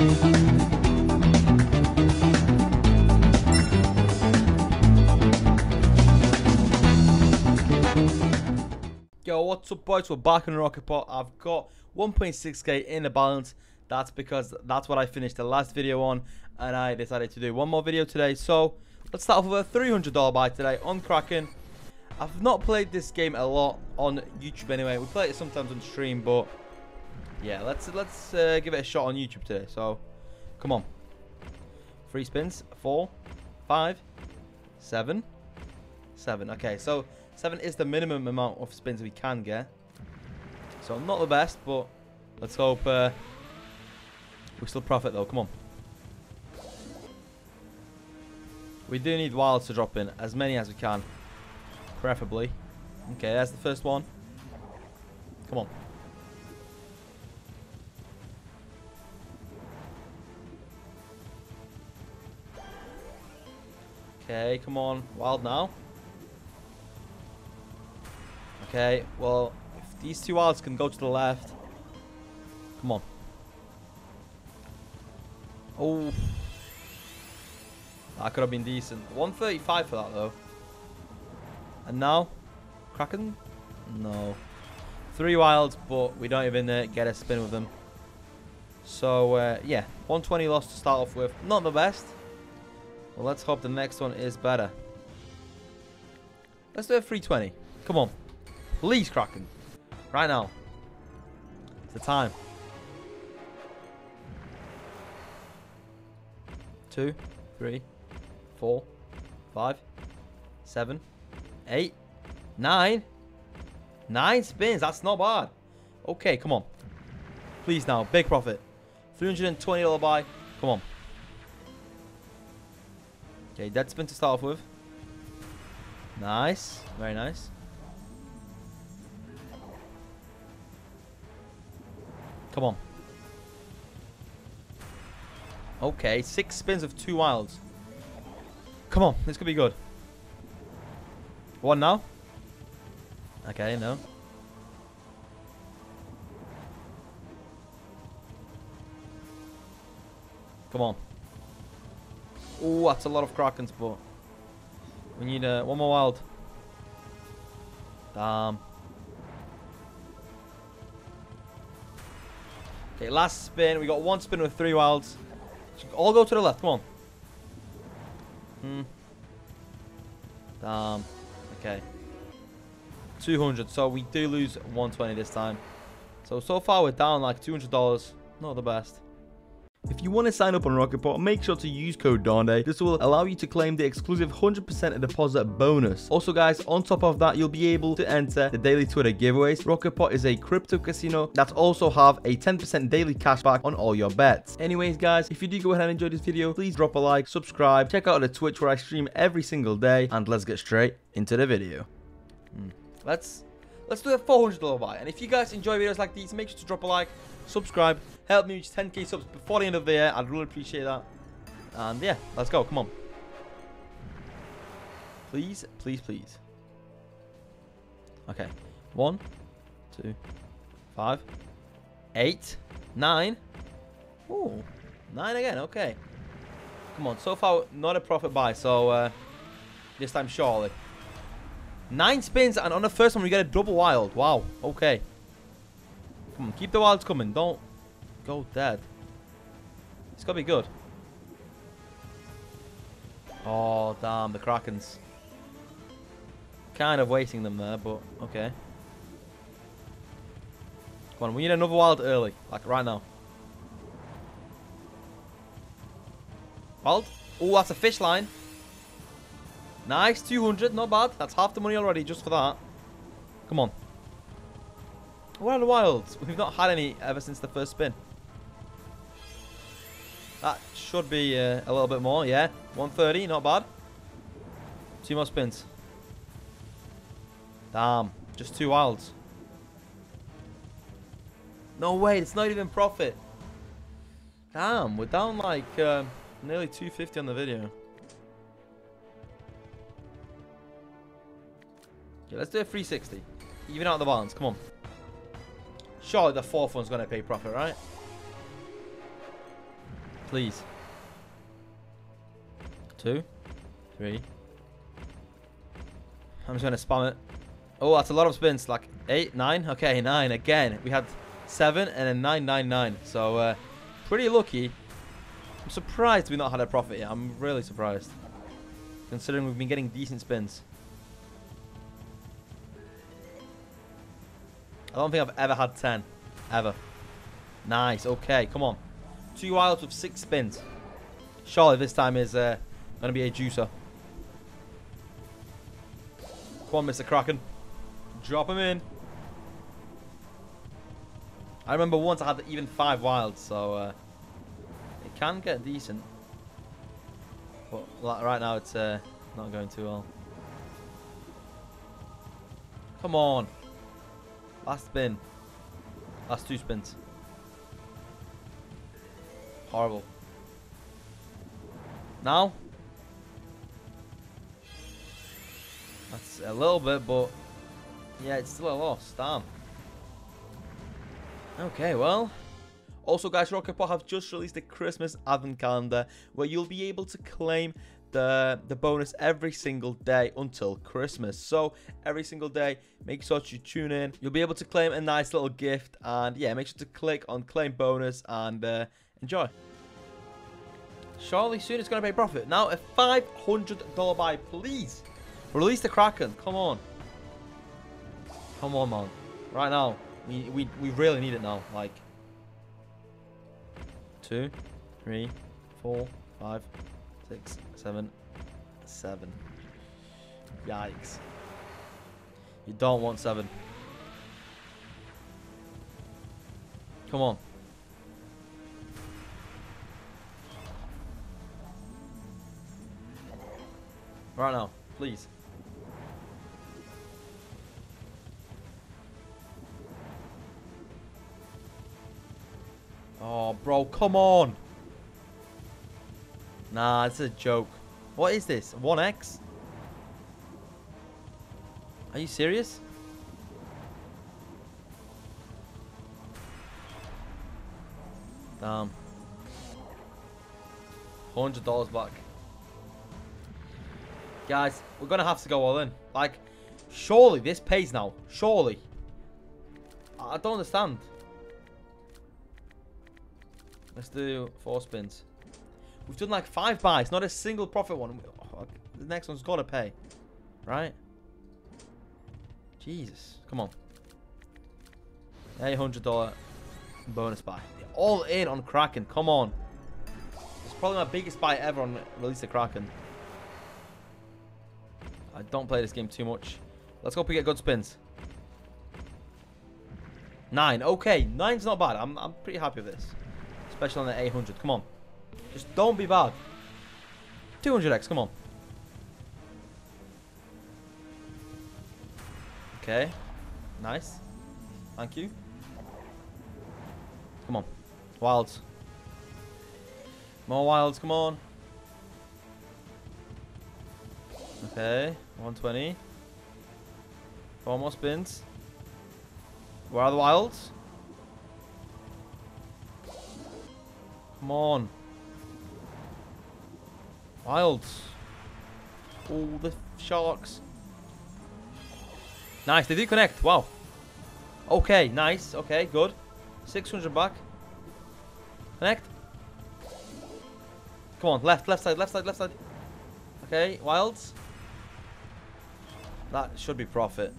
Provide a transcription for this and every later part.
Yo, what's up boys? We're back in Rocket Pot. I've got 1.6k in the balance. That's because that's what I finished the last video on and I decided to do one more video today. So, let's start off with a $300 buy today on Kraken. I've not played this game a lot on YouTube anyway. We play it sometimes on stream, but yeah, let's let's uh, give it a shot on YouTube today. So, come on. Three spins. Four, five, seven, seven. Okay, so seven is the minimum amount of spins we can get. So not the best, but let's hope uh, we still profit though. Come on. We do need wilds to drop in, as many as we can. Preferably. Okay, that's the first one. Come on. Okay, come on. Wild now. Okay, well, if these two wilds can go to the left. Come on. Oh. That could have been decent. 135 for that, though. And now? Kraken? No. Three wilds, but we don't even uh, get a spin with them. So, uh, yeah. 120 loss to start off with. Not the best. Well, let's hope the next one is better. Let's do a 320. Come on. Please, Kraken. Right now. It's the time. Two, three, four, five, seven, eight, nine. Nine spins. That's not bad. Okay, come on. Please now. Big profit. $320 buy. Come on. Okay, dead spin to start off with. Nice. Very nice. Come on. Okay, six spins of two wilds. Come on, this could be good. One now? Okay, no. Come on. Oh, that's a lot of Krakens, but we need uh, one more wild. Damn. Okay, last spin. We got one spin with three wilds. All go to the left. Come on. Hmm. Damn. Okay. 200. So we do lose 120 this time. So, so far we're down like $200. Not the best. If you want to sign up on Rocketpot, make sure to use code DONDE. This will allow you to claim the exclusive 100% deposit bonus. Also guys, on top of that, you'll be able to enter the daily Twitter giveaways. Rocketpot is a crypto casino that also have a 10% daily cashback on all your bets. Anyways guys, if you do go ahead and enjoy this video, please drop a like, subscribe, check out the Twitch where I stream every single day, and let's get straight into the video. Hmm. Let's let's do a $400 buy. And if you guys enjoy videos like these, make sure to drop a like, subscribe, help me reach 10k subs before the end of the year. I'd really appreciate that. And yeah, let's go. Come on. Please, please, please. Okay. One, two, five, eight, nine. Oh, nine again. Okay. Come on. So far, not a profit buy. So uh, this time, surely. Nine spins, and on the first one, we get a double wild. Wow. Okay. Come on, keep the wilds coming. Don't go dead. It's got to be good. Oh, damn. The Krakens. Kind of wasting them there, but okay. Come on, we need another wild early. Like right now. Wild? Oh, that's a fish line. Nice, 200, not bad. That's half the money already just for that. Come on. The wilds? We've not had any ever since the first spin. That should be uh, a little bit more, yeah. 130, not bad. Two more spins. Damn, just two wilds. No way, it's not even profit. Damn, we're down like uh, nearly 250 on the video. Let's do a 360. Even out the balance, come on. Surely the fourth one's going to pay profit, right? Please. Two. Three. I'm just going to spam it. Oh, that's a lot of spins. Like eight, nine. Okay, nine again. We had seven and then nine, nine, nine. So, uh, pretty lucky. I'm surprised we've not had a profit yet. I'm really surprised. Considering we've been getting decent spins. I don't think I've ever had 10. Ever. Nice. Okay, come on. Two wilds with six spins. Surely this time is uh, going to be a juicer. Come on, Mr. Kraken. Drop him in. I remember once I had even five wilds, so uh, it can get decent. But right now it's uh, not going too well. Come on. Last spin. Last two spins. Horrible. Now. That's a little bit, but yeah, it's still a loss. Damn. Okay, well. Also, guys, Rocket Pot have just released a Christmas advent calendar where you'll be able to claim the the bonus every single day until Christmas. So every single day, make sure to tune in. You'll be able to claim a nice little gift, and yeah, make sure to click on claim bonus and uh, enjoy. Surely soon it's going to pay profit. Now a $500 buy, please. Release the Kraken. Come on. Come on, man. Right now. We, we, we really need it now. Like. Two, three, four, five, six, seven, seven. Yikes. You don't want seven. Come on. Right now, please. Oh, bro, come on. Nah, it's a joke. What is this? 1x? Are you serious? Damn. $100 back. Guys, we're going to have to go all in. Like, surely this pays now. Surely. I don't understand. Let's do four spins. We've done like five buys, not a single profit one. The next one's got to pay. Right? Jesus. Come on. $800 bonus buy. All in on Kraken. Come on. It's probably my biggest buy ever on Release the Kraken. I don't play this game too much. Let's hope we get good spins. Nine. Okay. Nine's not bad. I'm, I'm pretty happy with this. Especially on the 800. Come on. Just don't be bad. 200x. Come on. Okay. Nice. Thank you. Come on. Wilds. More wilds. Come on. Okay. 120. Four more spins. Where are the wilds? Come on. Wilds. All the sharks. Nice, they did connect. Wow. Okay, nice. Okay, good. 600 back. Connect. Come on, left, left side, left side, left side. Okay, wilds. That should be profit.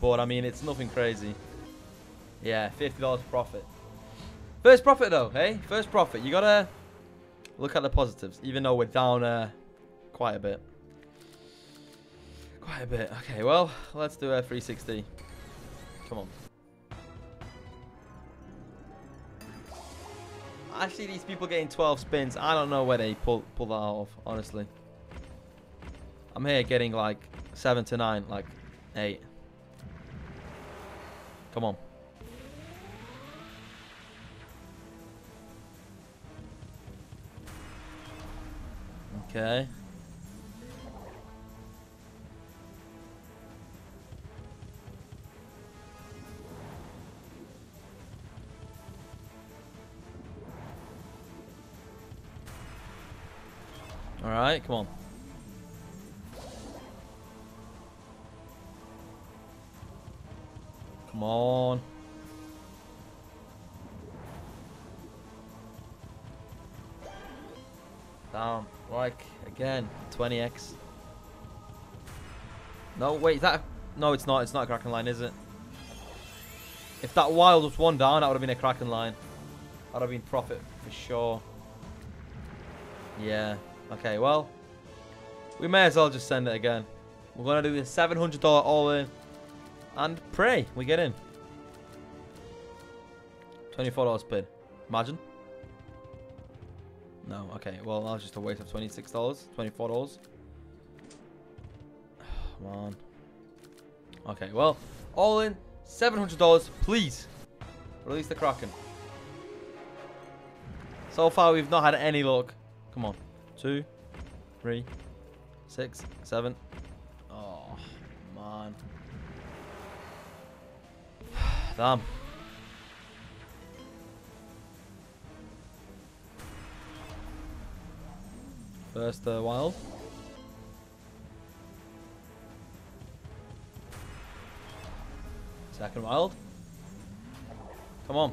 But, I mean, it's nothing crazy. Yeah, $50 profit. First profit, though, hey? First profit. You gotta look at the positives, even though we're down uh, quite a bit. Quite a bit. Okay, well, let's do a 360. Come on. Actually, these people getting 12 spins, I don't know where they pull, pull that off, honestly. I'm here getting like seven to nine, like eight. Come on. Okay. Alright, come on. Come on. Like, again. 20x. No, wait, that... No, it's not. It's not a Kraken line, is it? If that wild was one down, that would have been a Kraken line. That would have been profit for sure. Yeah. Okay, well. We may as well just send it again. We're going to do the $700 all-in. And pray we get in. $24 bid. Imagine. No, okay. Well, that was just a waste of $26. $24. Come on. Okay, well, all in $700. Please, release the Kraken. So far, we've not had any luck. Come on. Two, three, six, seven. Oh, man. Damn. First uh, wild. Second wild. Come on.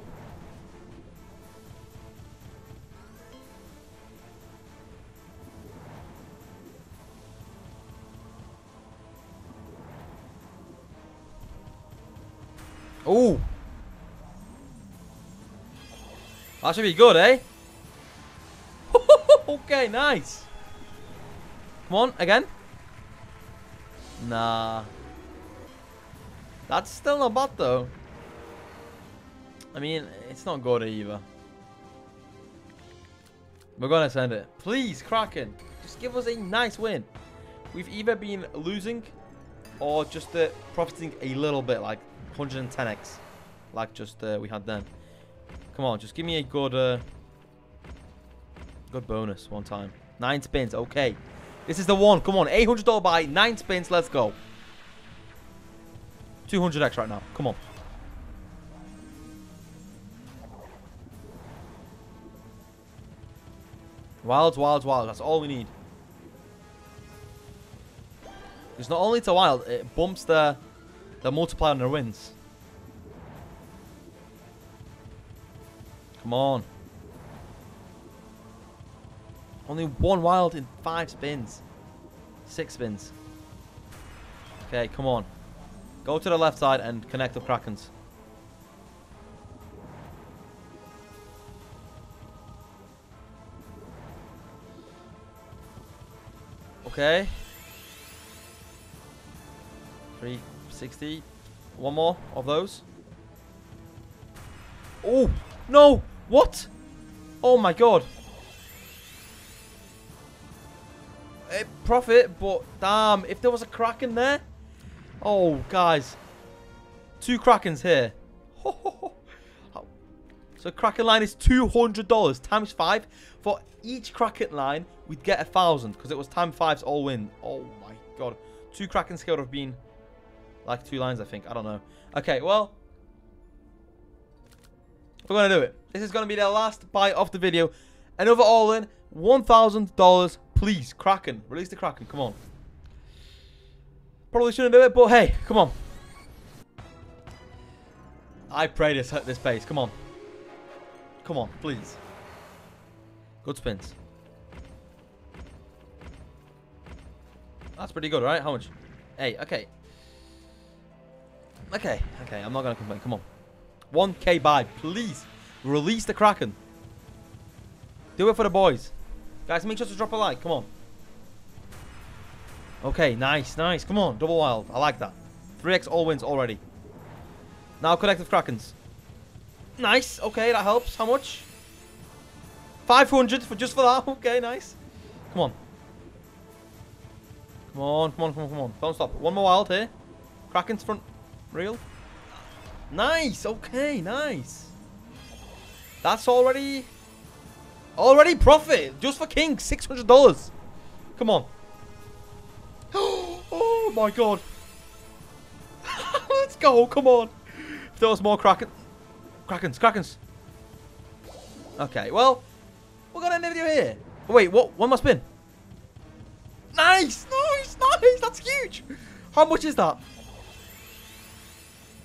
Oh. That should be good, eh? okay, nice. Come on, again. Nah. That's still not bad, though. I mean, it's not good either. We're going to send it. Please, Kraken. Just give us a nice win. We've either been losing or just uh, profiting a little bit, like 110x. Like just uh, we had then. Come on, just give me a good, uh, good bonus one time. Nine spins, okay. This is the one. Come on, $800 buy, nine spins. Let's go. 200x right now. Come on. Wilds, wilds, wilds. That's all we need. It's not only to wild, it bumps the the multiplier on their wins. Come on. Only one wild in five spins. Six spins. Okay, come on. Go to the left side and connect the Krakens. Okay. 360. One more of those. Oh, no. What? Oh my god. Profit, but damn, if there was a Kraken there. Oh, guys. Two Krakens here. so Kraken line is $200 times 5. For each Kraken line, we'd get a 1,000 because it was time 5's all win. Oh my god. Two Kraken scale would have been like two lines, I think. I don't know. Okay, well. We're going to do it. This is going to be the last buy of the video. Another all-in. $1,000. Please, Kraken. Release the Kraken. Come on. Probably shouldn't do it, but hey, come on. I pray this hurt this base. Come on. Come on, please. Good spins. That's pretty good, right? How much? Hey, okay. Okay, okay, I'm not going to complain. Come on. 1k buy, please. Release the Kraken. Do it for the boys. Guys, make sure to drop a like. Come on. Okay, nice, nice. Come on, double wild. I like that. 3x all wins already. Now collective Krakens. Nice. Okay, that helps. How much? 500 for just for that. Okay, nice. Come on. Come on, come on, come on, come on. Don't stop. One more wild here. Kraken's front. Real. Nice. Okay, nice. That's already... Already profit. Just for King. $600. Come on. oh my god. Let's go. Come on. If there was more Kraken. Krakens. Krakens. Okay, well. We're going to end the video here. Oh, wait, what? One more spin. Nice, nice, nice. That's huge. How much is that?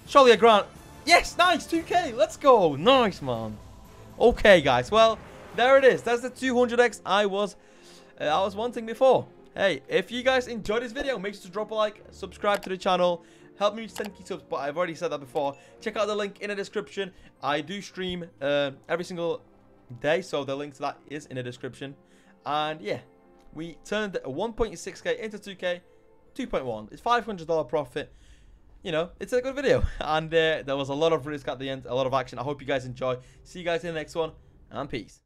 Surely a grant. Yes, nice. 2k. Let's go. Nice, man. Okay, guys. Well, there it is. That's the 200x I was, uh, I was wanting before. Hey, if you guys enjoyed this video, make sure to drop a like, subscribe to the channel, help me reach 10k subs, but I've already said that before. Check out the link in the description. I do stream uh, every single day, so the link to that is in the description. And yeah, we turned 1.6k into 2k, 2.1. It's $500 profit. You know, it's a good video. And uh, there was a lot of risk at the end, a lot of action. I hope you guys enjoy. See you guys in the next one, and peace.